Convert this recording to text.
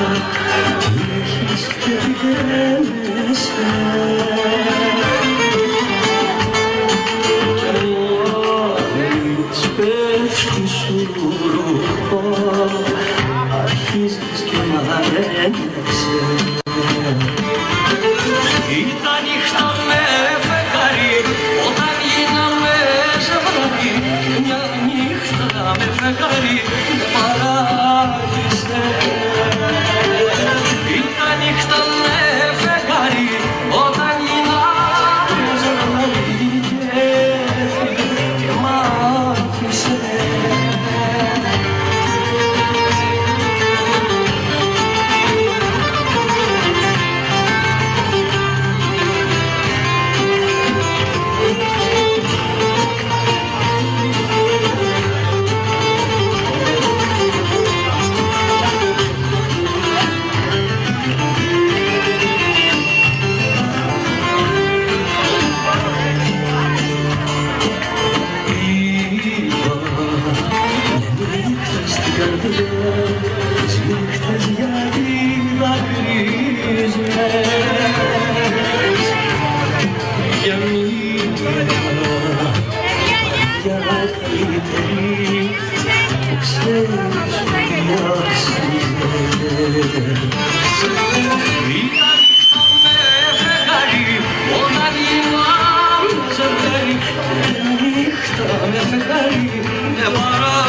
κι έχεις και πικραίνεσαι Μόλις πέφτει σου ρούχο αρχίζεις και μαθαίνεσαι τις μέρες για μήνα για καλύτερη που με φεγγάρι, με παρά